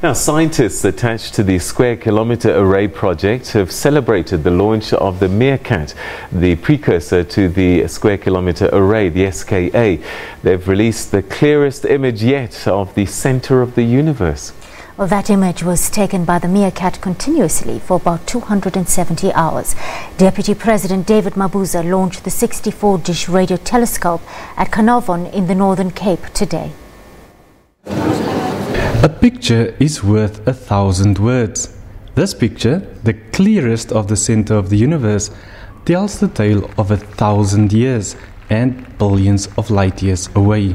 Now, scientists attached to the Square Kilometre Array project have celebrated the launch of the Meerkat, the precursor to the Square Kilometre Array, the SKA. They've released the clearest image yet of the center of the universe. Well, that image was taken by the Meerkat continuously for about 270 hours. Deputy President David Mabuza launched the 64-dish radio telescope at Carnarvon in the Northern Cape today. A picture is worth a thousand words. This picture, the clearest of the center of the universe, tells the tale of a thousand years and billions of light years away.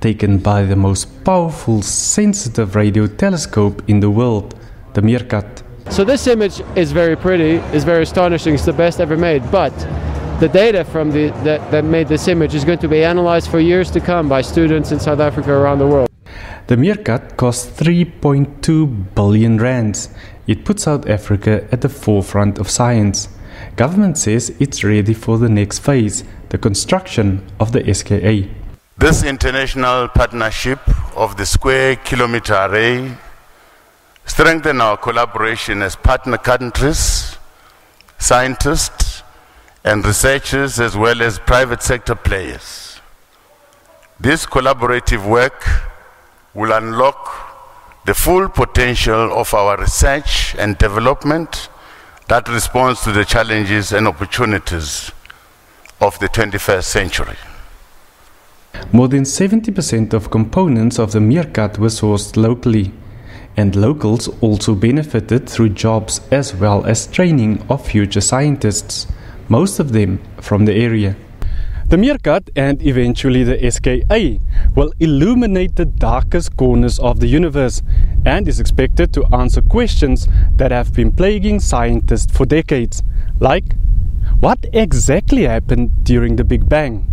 Taken by the most powerful sensitive radio telescope in the world, the Meerkat. So this image is very pretty, is very astonishing, it's the best ever made, but the data from the, that, that made this image is going to be analyzed for years to come by students in South Africa around the world. The Meerkat costs 3.2 billion rands. It puts South Africa at the forefront of science. Government says it's ready for the next phase, the construction of the SKA. This international partnership of the Square Kilometre Array strengthen our collaboration as partner countries, scientists, and researchers, as well as private sector players. This collaborative work will unlock the full potential of our research and development that responds to the challenges and opportunities of the 21st century. More than 70% of components of the Meerkat were sourced locally, and locals also benefited through jobs as well as training of future scientists, most of them from the area. The Meerkat and eventually the SKA will illuminate the darkest corners of the universe and is expected to answer questions that have been plaguing scientists for decades, like what exactly happened during the Big Bang?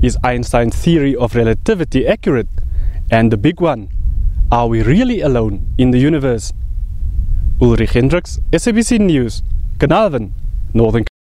Is Einstein's theory of relativity accurate? And the big one, are we really alone in the universe? Ulrich Hendricks, SABC News, Carnarvon, Northern